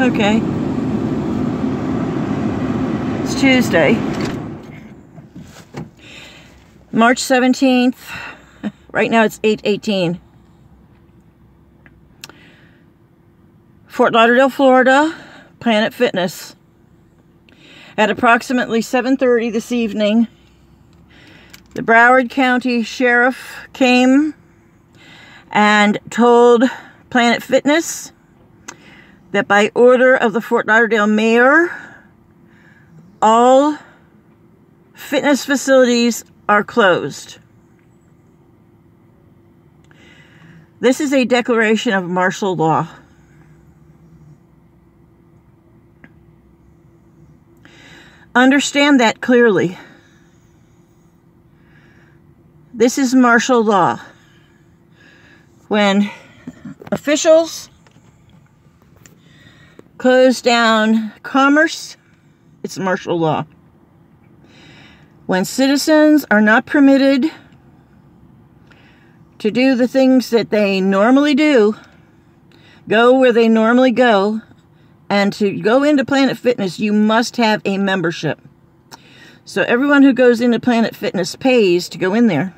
Okay. It's Tuesday. March 17th. Right now it's 8:18. Fort Lauderdale, Florida, Planet Fitness. At approximately 7:30 this evening, the Broward County Sheriff came and told Planet Fitness that by order of the Fort Lauderdale mayor, all fitness facilities are closed. This is a declaration of martial law. Understand that clearly. This is martial law. When officials close down commerce, it's martial law. When citizens are not permitted to do the things that they normally do, go where they normally go, and to go into Planet Fitness, you must have a membership. So everyone who goes into Planet Fitness pays to go in there.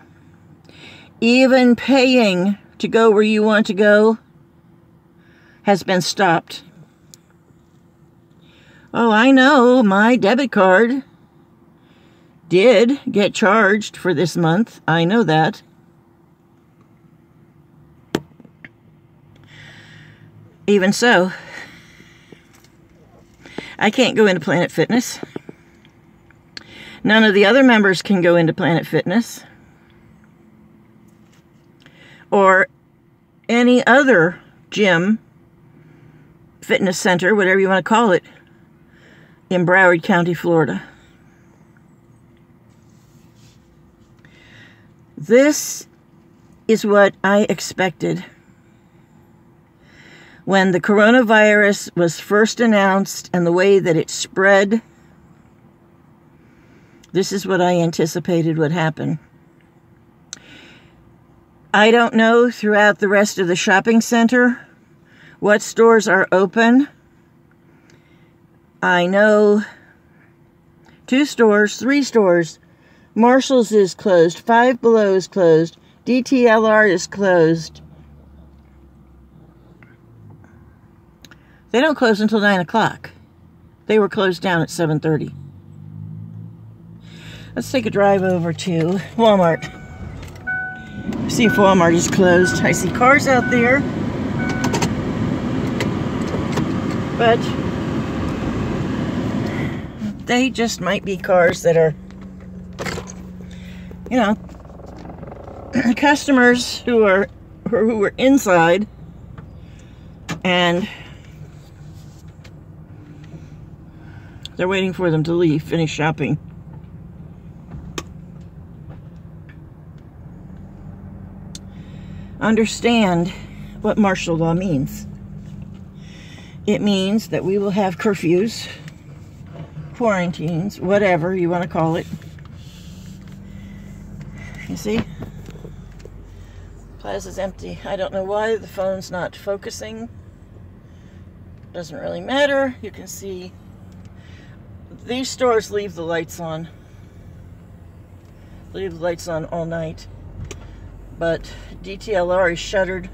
Even paying to go where you want to go has been stopped. Oh, I know, my debit card did get charged for this month. I know that. Even so, I can't go into Planet Fitness. None of the other members can go into Planet Fitness. Or any other gym, fitness center, whatever you want to call it in Broward County, Florida. This is what I expected. When the coronavirus was first announced and the way that it spread, this is what I anticipated would happen. I don't know throughout the rest of the shopping center what stores are open I know two stores, three stores. Marshall's is closed. Five Below is closed. DTLR is closed. They don't close until 9 o'clock. They were closed down at 7.30. Let's take a drive over to Walmart. See if Walmart is closed. I see cars out there. But they just might be cars that are, you know, customers who are who were inside and they're waiting for them to leave, finish shopping. Understand what martial law means. It means that we will have curfews quarantines, whatever you want to call it. You see? Plaza's empty. I don't know why the phone's not focusing. Doesn't really matter. You can see these stores leave the lights on. Leave the lights on all night. But DTLR is shuttered.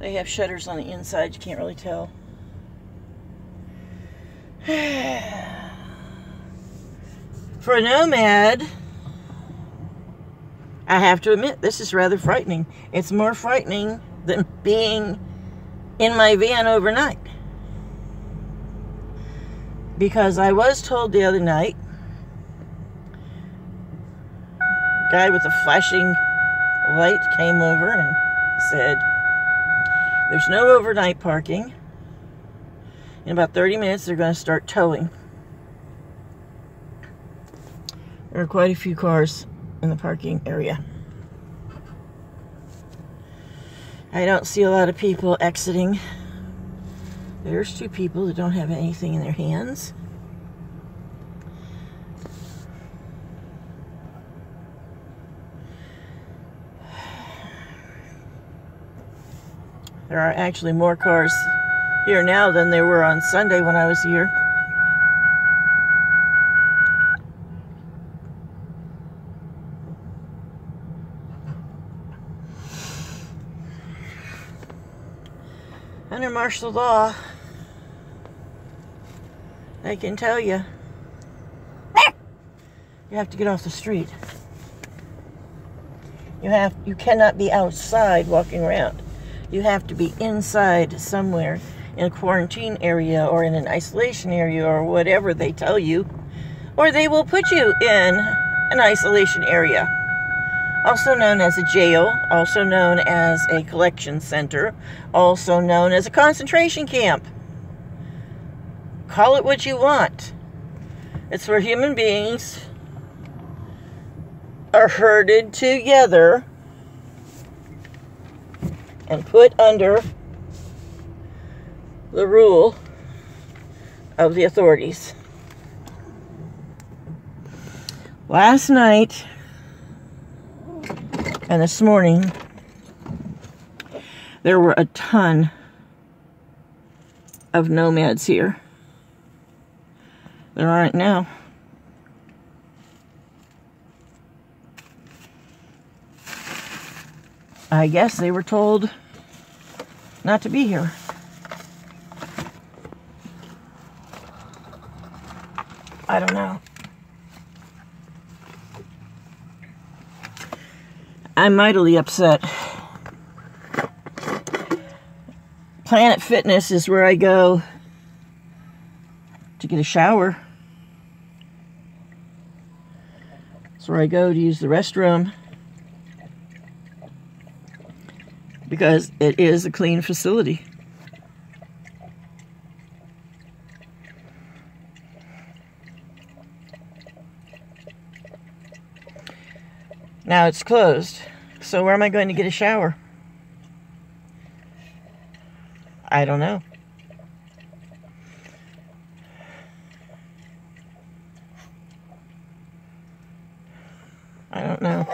They have shutters on the inside. You can't really tell. For a nomad, I have to admit, this is rather frightening. It's more frightening than being in my van overnight. Because I was told the other night, a guy with a flashing light came over and said, there's no overnight parking. In about 30 minutes, they're going to start towing. There are quite a few cars in the parking area. I don't see a lot of people exiting. There's two people that don't have anything in their hands. There are actually more cars here now than there were on Sunday when I was here. Under martial law, they can tell you, you have to get off the street. You have you cannot be outside walking around. You have to be inside somewhere in a quarantine area or in an isolation area or whatever they tell you. Or they will put you in an isolation area also known as a jail, also known as a collection center, also known as a concentration camp. Call it what you want. It's where human beings are herded together and put under the rule of the authorities. Last night, and this morning, there were a ton of nomads here. There aren't now. I guess they were told not to be here. I don't know. I'm mightily upset. Planet Fitness is where I go to get a shower. It's where I go to use the restroom because it is a clean facility. Now it's closed. So where am I going to get a shower? I don't know. I don't know.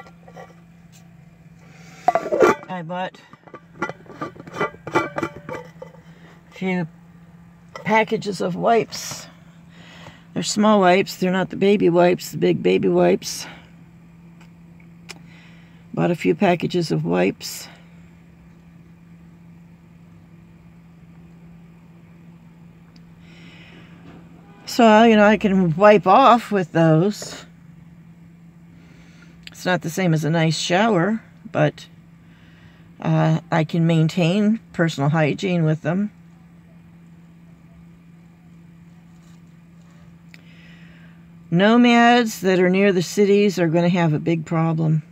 I bought a few packages of wipes. They're small wipes. They're not the baby wipes, the big baby wipes. Bought a few packages of wipes. So, you know, I can wipe off with those. It's not the same as a nice shower, but uh, I can maintain personal hygiene with them. Nomads that are near the cities are going to have a big problem.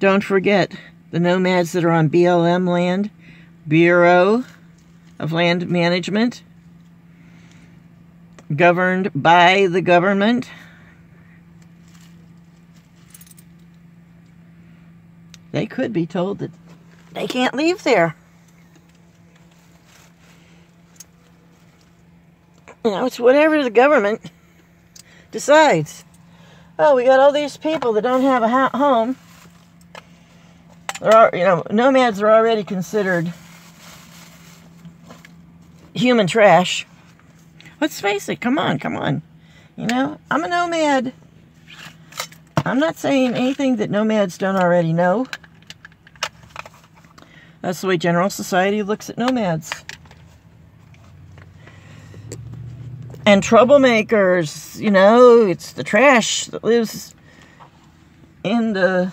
Don't forget the nomads that are on BLM land, Bureau of Land Management, governed by the government. They could be told that they can't leave there. You know, it's whatever the government decides. Oh, we got all these people that don't have a home. There are, you know, nomads are already considered human trash. Let's face it. Come on, come on. You know, I'm a nomad. I'm not saying anything that nomads don't already know. That's the way general society looks at nomads. And troublemakers, you know, it's the trash that lives in the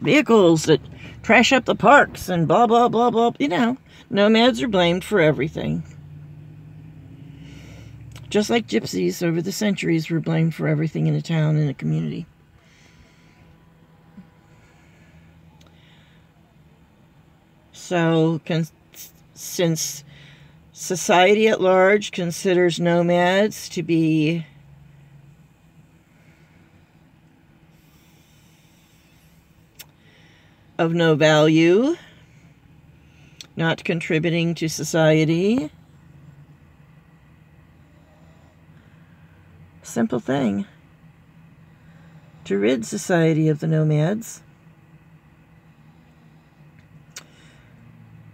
vehicles that trash up the parks and blah, blah, blah, blah. You know, nomads are blamed for everything. Just like gypsies over the centuries were blamed for everything in a town and a community. So, since society at large considers nomads to be of no value, not contributing to society. Simple thing. To rid society of the nomads,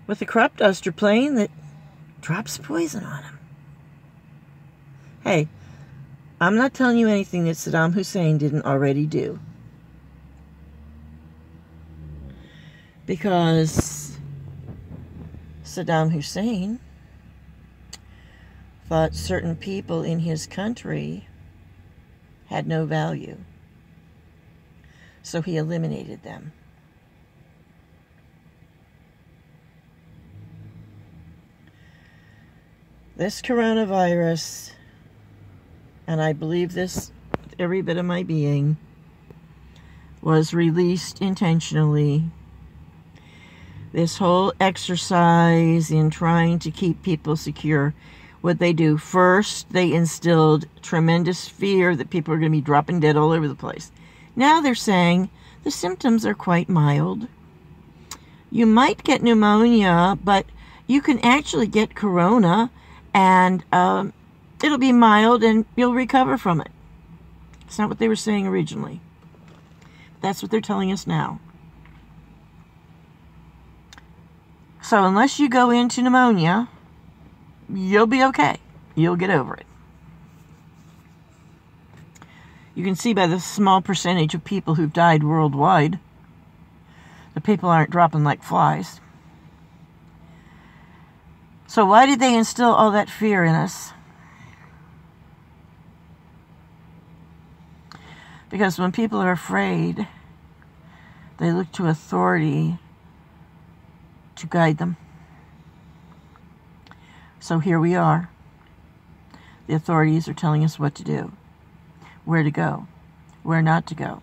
with a crop duster plane that drops poison on him. Hey, I'm not telling you anything that Saddam Hussein didn't already do. Because Saddam Hussein thought certain people in his country had no value. So he eliminated them. This coronavirus, and I believe this every bit of my being, was released intentionally. This whole exercise in trying to keep people secure what they do first they instilled tremendous fear that people are going to be dropping dead all over the place. Now they're saying the symptoms are quite mild. You might get pneumonia but you can actually get corona and um, it'll be mild and you'll recover from it. It's not what they were saying originally. That's what they're telling us now so unless you go into pneumonia you'll be okay. You'll get over it. You can see by the small percentage of people who've died worldwide, the people aren't dropping like flies. So, why did they instill all that fear in us? Because when people are afraid, they look to authority to guide them. So here we are. The authorities are telling us what to do, where to go, where not to go,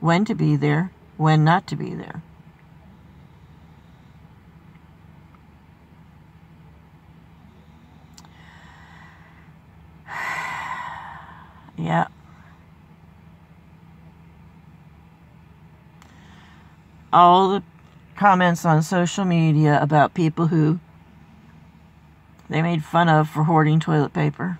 when to be there, when not to be there. yeah. All the comments on social media about people who they made fun of for hoarding toilet paper.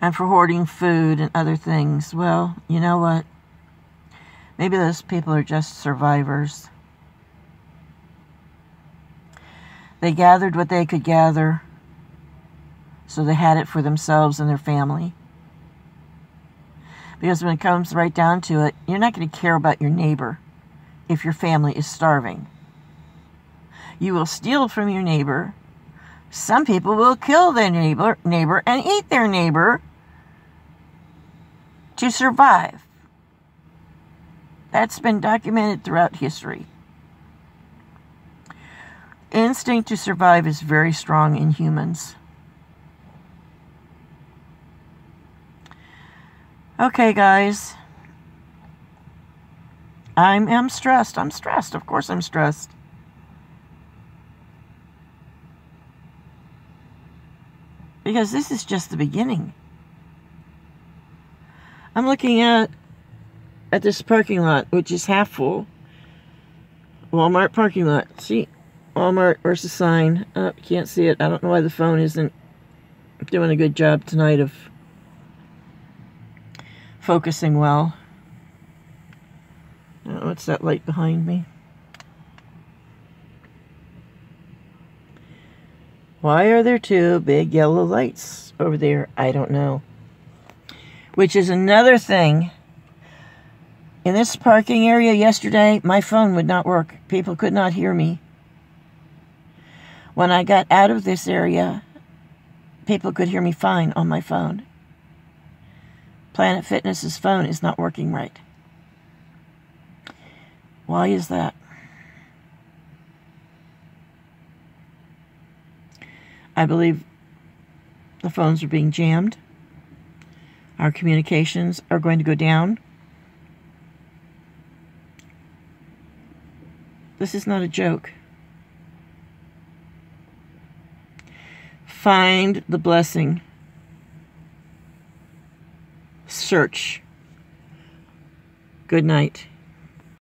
And for hoarding food and other things. Well, you know what? Maybe those people are just survivors. They gathered what they could gather, so they had it for themselves and their family. Because when it comes right down to it, you're not going to care about your neighbor if your family is starving. You will steal from your neighbor. Some people will kill their neighbor, neighbor and eat their neighbor to survive. That's been documented throughout history. Instinct to survive is very strong in humans. Okay, guys. I'm I'm stressed. I'm stressed. Of course I'm stressed. Because this is just the beginning. I'm looking at at this parking lot, which is half full. Walmart parking lot. See, Walmart versus sign. Oh, can't see it. I don't know why the phone isn't doing a good job tonight of focusing well. Uh, what's that light behind me? Why are there two big yellow lights over there? I don't know. Which is another thing. In this parking area yesterday, my phone would not work. People could not hear me. When I got out of this area, people could hear me fine on my phone. Planet Fitness's phone is not working right. Why is that? I believe the phones are being jammed. Our communications are going to go down. This is not a joke. Find the blessing. Search. Good night.